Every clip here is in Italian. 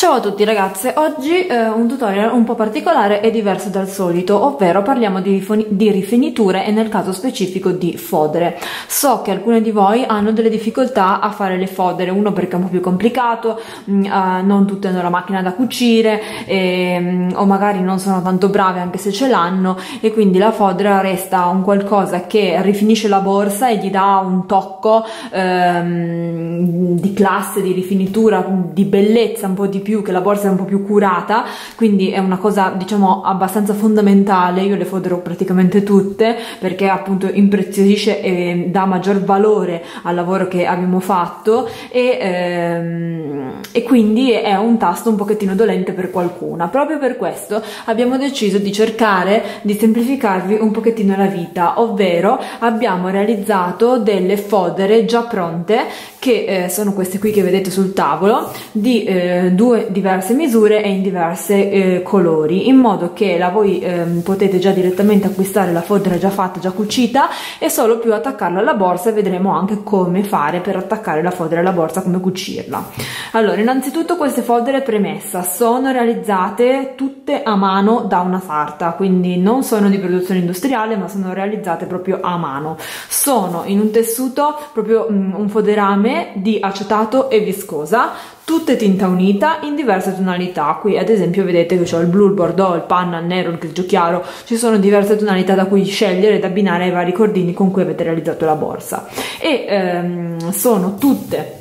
Ciao a tutti ragazze, oggi eh, un tutorial un po' particolare e diverso dal solito, ovvero parliamo di, di, rifiniture e nel caso specifico di fodere. So che alcune di voi hanno delle difficoltà a fare le fodere, uno perché è un po' più complicato, mh, mm, uh, non tutte hanno la macchina da cucire e, mh, mm, o magari non sono tanto brave anche se ce l'hanno e quindi la fodera resta un qualcosa che rifinisce la borsa e gli dà un tocco ehm, di classe, di rifinitura, di bellezza un po' di più più, che la borsa è un po' più curata, quindi è una cosa diciamo abbastanza fondamentale, io le fodero praticamente tutte perché appunto impreziosisce e dà maggior valore al lavoro che abbiamo fatto e, ehm, e quindi è un tasto un pochettino dolente per qualcuna. Proprio per questo abbiamo deciso di cercare di semplificarvi un pochettino la vita, ovvero abbiamo realizzato delle fodere già pronte che eh, sono queste qui che vedete sul tavolo di eh, diverse misure e in diversi eh, colori in modo che la voi eh, potete già direttamente acquistare la fodera già fatta già cucita e solo più attaccarla alla borsa e vedremo anche come fare per attaccare la fodera alla borsa come cucirla. Allora innanzitutto queste fodere premessa sono realizzate tutte a mano da una sarta quindi non sono di produzione industriale ma sono realizzate proprio a mano. Sono in un tessuto proprio mm, un foderame di acetato e viscosa tutte tinta unita in diverse tonalità. Qui ad esempio vedete che ho il blu, il bordeaux, il panna, il nero, il grigio chiaro. Ci sono diverse tonalità da cui scegliere ed abbinare ai vari cordini con cui avete realizzato la borsa. E ehm, sono tutte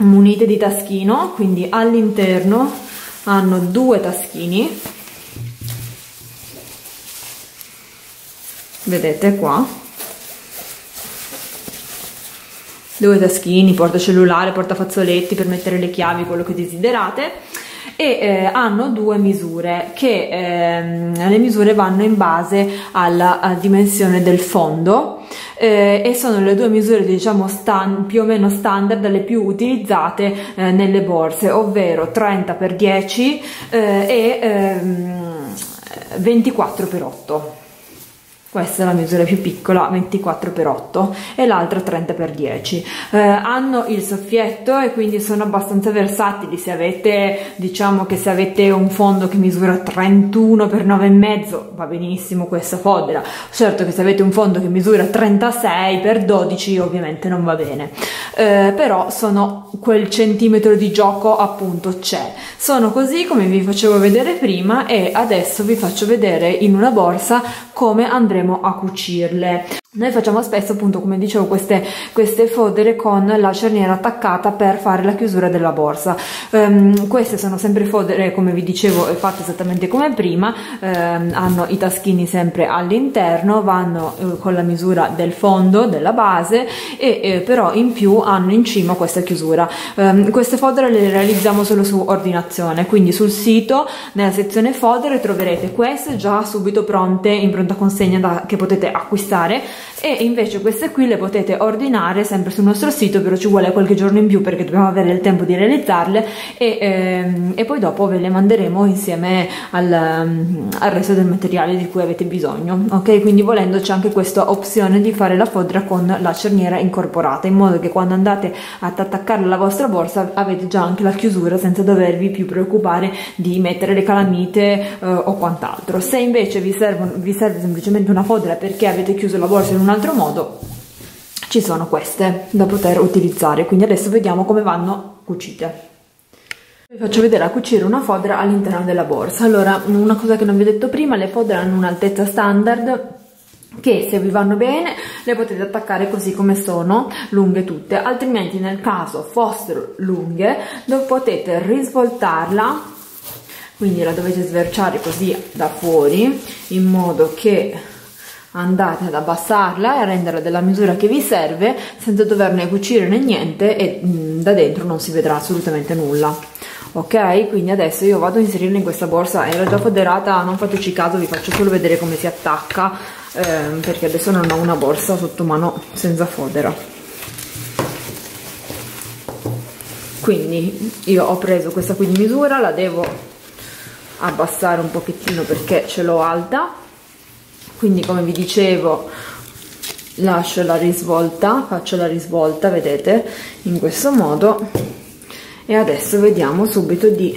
munite di taschino quindi all'interno hanno due taschini. Vedete qua due taschini, porta cellulare, porta fazzoletti per mettere le chiavi, quello che desiderate. E eh, hanno due misure che ehm, le misure vanno in base alla, dimensione del fondo eh, e sono le due misure diciamo stand, più o meno standard le più utilizzate eh, nelle borse ovvero 30 x 10 e ehm, 24 x 8 questa è la misura più piccola 24x8 e l'altra 30x10 eh, hanno il soffietto e quindi sono abbastanza versatili. Se avete diciamo che se avete un fondo che misura 31x9,5 va benissimo questa fodera. Certo che se avete un fondo che misura 36x12 ovviamente non va bene. Eh, però sono quel centimetro di gioco appunto c'è. Sono così come vi facevo vedere prima e adesso vi faccio vedere in una borsa come andremo a cucirle noi facciamo spesso appunto come dicevo queste, queste, fodere con la cerniera attaccata per fare la chiusura della borsa. Um, queste sono sempre fodere come vi dicevo fatte esattamente come prima um, hanno i taschini sempre all'interno vanno uh, con la misura del fondo della base e eh, però in più hanno in cima questa chiusura. Um, queste fodere le realizziamo solo su ordinazione quindi sul sito nella sezione fodere troverete queste già subito pronte in pronta consegna da, che potete acquistare e invece queste qui le potete ordinare sempre sul nostro sito però ci vuole qualche giorno in più perché dobbiamo avere il tempo di realizzarle e, ehm, e poi dopo ve le manderemo insieme al, al, resto del materiale di cui avete bisogno ok? Quindi volendo c'è anche questa opzione di fare la fodera con la cerniera incorporata in modo che quando andate ad attaccare alla vostra borsa avete già anche la chiusura senza dovervi più preoccupare di mettere le calamite eh, o quant'altro. Se invece vi, servono, vi serve semplicemente una fodera perché avete chiuso la borsa in un altro modo ci sono queste da poter utilizzare. Quindi adesso vediamo come vanno cucite. Vi faccio vedere a cucire una fodera all'interno della borsa. Allora una cosa che non vi ho detto prima le fodere hanno un'altezza standard che se vi vanno bene le potete attaccare così come sono lunghe tutte. Altrimenti nel caso fossero lunghe potete risvoltarla quindi la dovete sverciare così da fuori in modo che andate ad abbassarla e a renderla della misura che vi serve senza doverne cucire né niente e mh, mm, da dentro non si vedrà assolutamente nulla. Ok? Quindi adesso io vado a inserirla in questa borsa. Era già foderata non fateci caso vi faccio solo vedere come si attacca ehm, perché adesso non ho una borsa sotto mano senza fodera. Quindi io ho preso questa qui di misura la devo abbassare un pochettino perché ce l'ho alta quindi come vi dicevo lascio la risvolta faccio la risvolta vedete in questo modo. E adesso vediamo subito di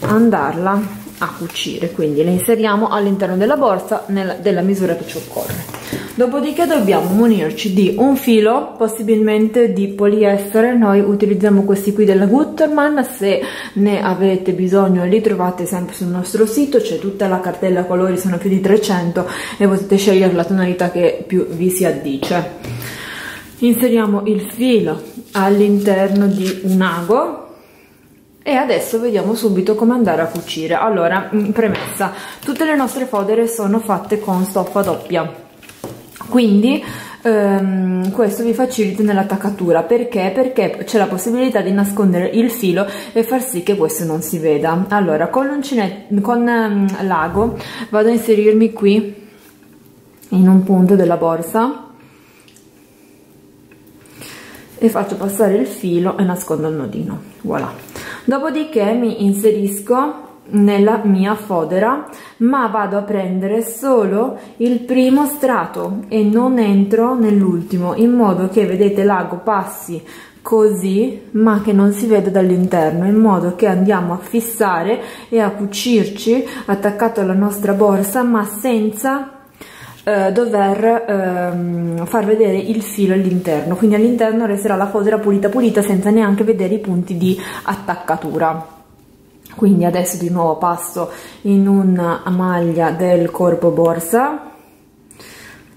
andarla a cucire. Quindi le inseriamo all'interno della borsa nella, della misura che ci occorre dopodiché dobbiamo munirci di un filo possibilmente di poliestere. Noi utilizziamo questi qui della Gutterman. Se ne avete bisogno li trovate sempre sul nostro sito. C'è tutta la cartella colori sono più di 300 e potete scegliere la tonalità che più vi si addice. Inseriamo il filo all'interno di un ago. E adesso vediamo subito come andare a cucire. Allora in premessa tutte le nostre fodere sono fatte con stoffa doppia quindi ehm, questo vi facilita nell'attaccatura. Perché? Perché c'è la possibilità di nascondere il filo e far sì che questo non si veda. Allora con l'uncinetto con ehm, l'ago vado a inserirmi qui in un punto della borsa e faccio passare il filo e nascondo il nodino. Voilà. Dopodiché mi inserisco nella mia fodera ma vado a prendere solo il primo strato e non entro nell'ultimo in modo che vedete l'ago passi così ma che non si vede dall'interno in modo che andiamo a fissare e a cucirci attaccato alla nostra borsa ma senza eh, dover ehm, far vedere il filo all'interno. Quindi all'interno resterà la fodera pulita pulita senza neanche vedere i punti di attaccatura quindi adesso di nuovo passo in una maglia del corpo borsa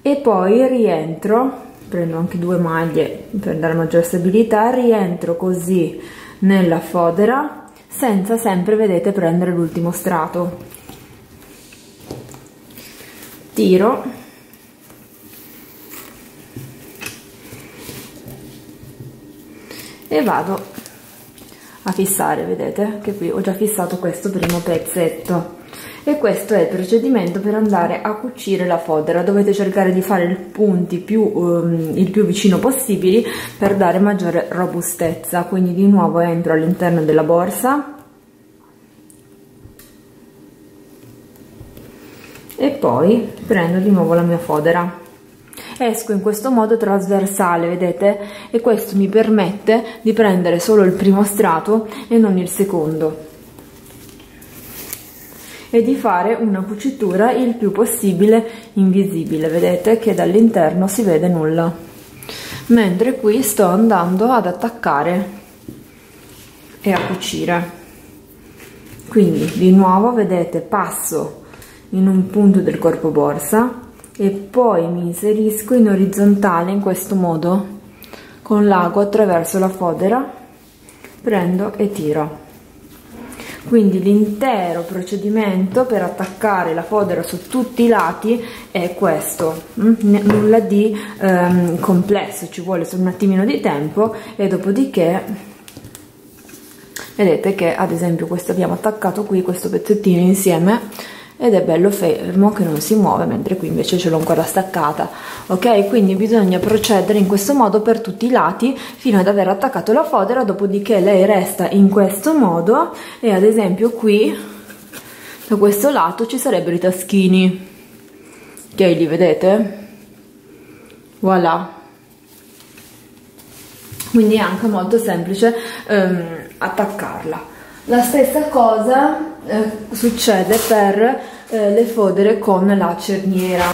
e poi rientro prendo anche due maglie per dare maggiore stabilità rientro così nella fodera senza sempre vedete prendere l'ultimo strato. Tiro. E vado a fissare vedete? Che qui ho già fissato questo primo pezzetto. E questo è il procedimento per andare a cucire la fodera. Dovete cercare di fare i punti più, um, il più vicino possibili per dare maggiore robustezza. Quindi di nuovo entro all'interno della borsa. E poi prendo di nuovo la mia fodera esco in questo modo trasversale vedete? E questo mi permette di prendere solo il primo strato e non il secondo. E di fare una cucitura il più possibile invisibile vedete? Che dall'interno si vede nulla. Mentre qui sto andando ad attaccare e a cucire. Quindi di nuovo vedete passo in un punto del corpo borsa e poi mi inserisco in orizzontale in questo modo. Con l'ago attraverso la fodera prendo e tiro. Quindi l'intero procedimento per attaccare la fodera su tutti i lati è questo. Mm? nulla di ehm, complesso ci vuole solo un attimino di tempo e dopodiché vedete che ad esempio questo abbiamo attaccato qui questo pezzettino insieme ed è bello fermo che non si muove mentre qui invece ce l'ho ancora staccata ok? Quindi bisogna procedere in questo modo per tutti i lati fino ad aver attaccato la fodera dopodiché lei resta in questo modo e ad esempio qui da questo lato ci sarebbero i taschini. Che li vedete? Voilà. Quindi è anche molto semplice um, attaccarla. La stessa cosa eh, succede per eh, le fodere con la cerniera.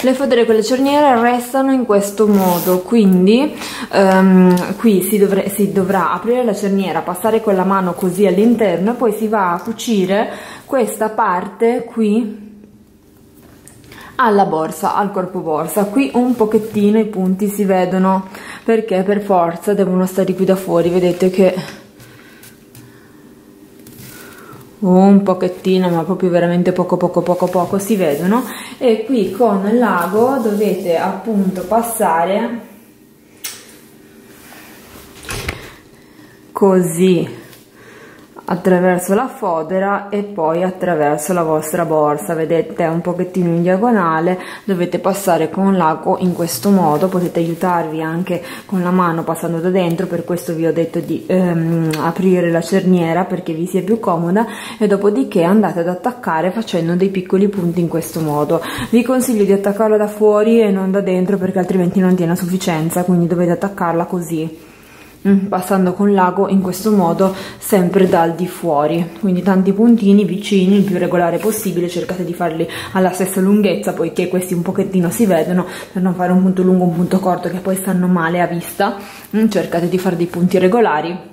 Le fodere con le cerniere restano in questo modo, quindi ehm, qui si, dovre si dovrà aprire la cerniera, passare con la mano così all'interno e poi si va a cucire questa parte qui alla borsa, al corpo borsa. Qui un pochettino i punti si vedono perché per forza devono stare qui da fuori, vedete che un pochettino ma proprio veramente poco poco poco poco si vedono. E qui con l'ago dovete appunto passare così attraverso la fodera e poi attraverso la vostra borsa. Vedete un pochettino in diagonale dovete passare con l'ago in questo modo potete aiutarvi anche con la mano passando da dentro per questo vi ho detto di ehm, aprire la cerniera perché vi sia più comoda e dopodiché andate ad attaccare facendo dei piccoli punti in questo modo. Vi consiglio di attaccarla da fuori e non da dentro perché altrimenti non tiene a sufficienza quindi dovete attaccarla così passando con l'ago in questo modo sempre dal di fuori. Quindi tanti puntini vicini il più regolare possibile cercate di farli alla stessa lunghezza poiché questi un pochettino si vedono per non fare un punto lungo un punto corto che poi stanno male a vista mm, cercate di fare dei punti regolari.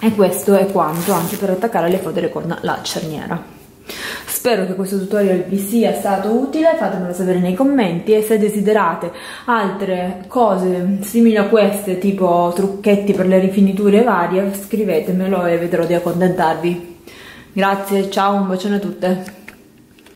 E questo è quanto anche per attaccare le fodere con la cerniera Spero che questo tutorial vi sia stato utile, fatemelo sapere nei commenti e se desiderate altre cose simili a queste, tipo trucchetti per le rifiniture varie, scrivetemelo e vedrò di accontentarvi. Grazie, ciao, un bacione a tutte!